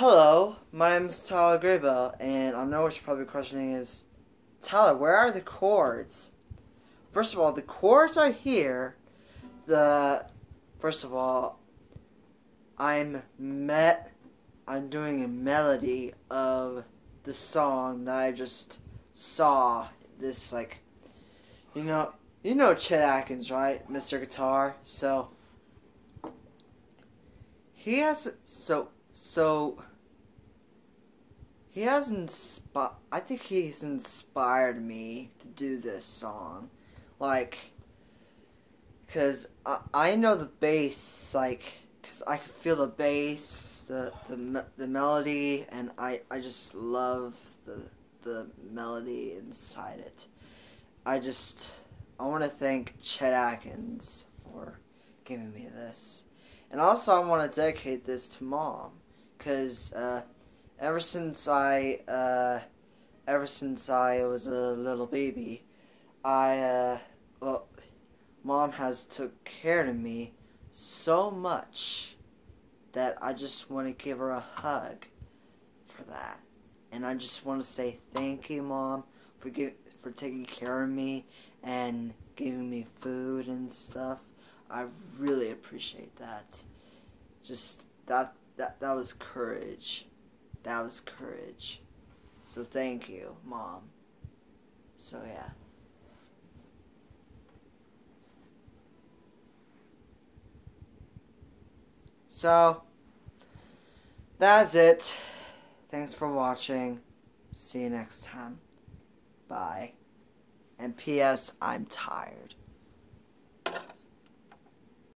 Hello, my name is Tyler Grabo, and I know what you're probably questioning is, Tyler, where are the chords? First of all, the chords are here. The first of all, I'm met. I'm doing a melody of the song that I just saw. This like, you know, you know Chet Atkins, right, Mr. Guitar? So he has so so he has inspi- I think he's inspired me to do this song. Like cuz I I know the bass like cuz I can feel the bass, the the the melody and I I just love the the melody inside it. I just I want to thank Chet Atkins for giving me this. And also, I want to dedicate this to mom, because uh, ever since I, uh, ever since I was a little baby, I, uh, well, mom has took care of me so much that I just want to give her a hug for that. And I just want to say thank you, mom, for give, for taking care of me and giving me food and stuff. I really appreciate that. Just that that that was courage. That was courage. So thank you, mom. So yeah. So that's it. Thanks for watching. See you next time. Bye. And P.S. I'm tired.